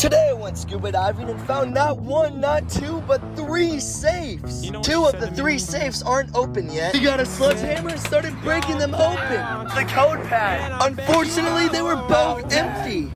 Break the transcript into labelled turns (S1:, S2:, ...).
S1: Today I went scuba diving and found not one, not two, but three safes.
S2: You know
S1: two of the three safes aren't open yet. He got a sledgehammer and started breaking them open. The code pad. Unfortunately, they were both.